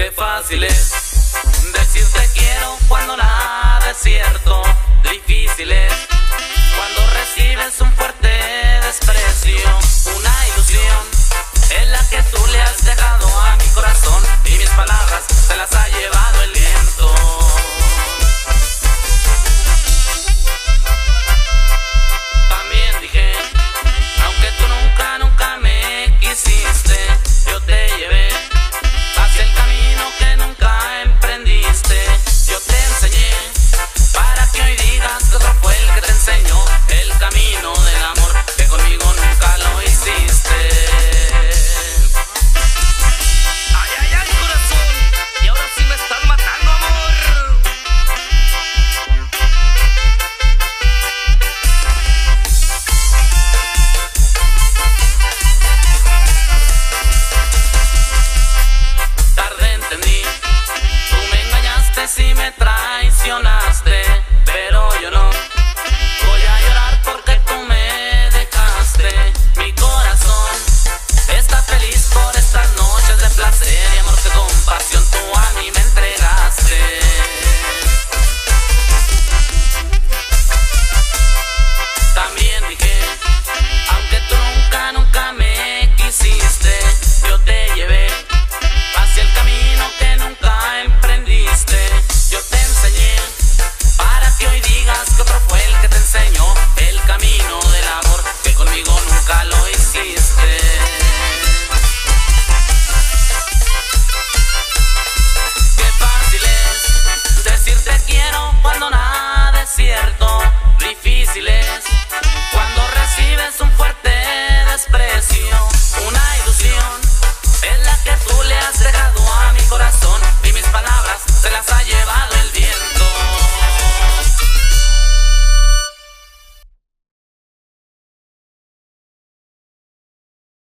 Qué fácil es decir te quiero cuando nada es cierto. Difícil es cuando recibes un fuerte desprecio. Una ilusión es la que tú le has dejado a mi corazón. y mis palabras se las hay.